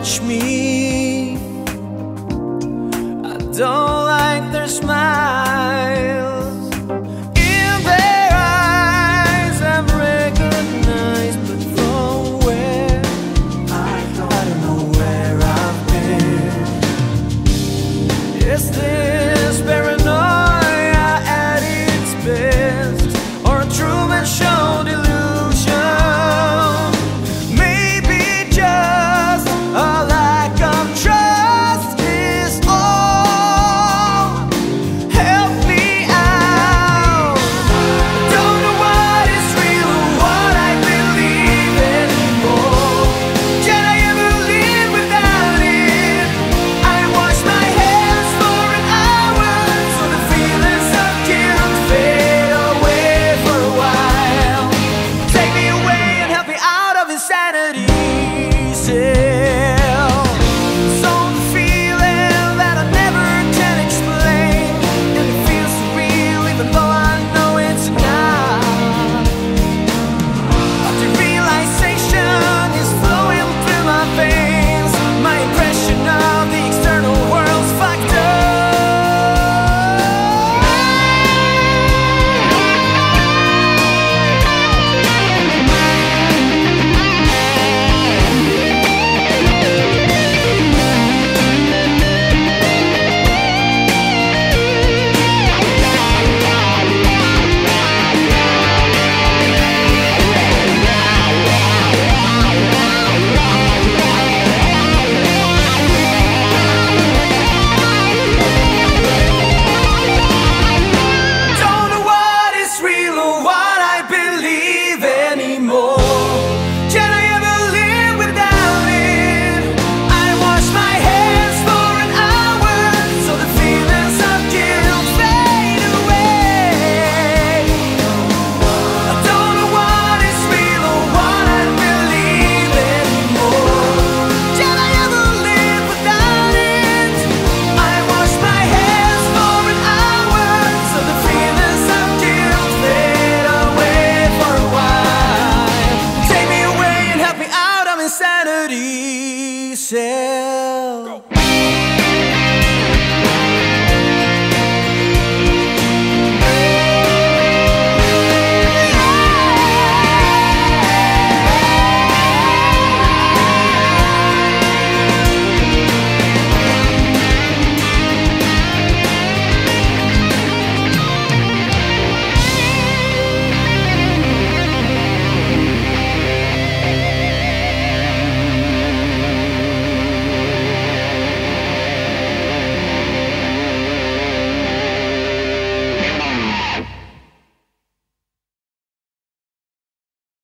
watch me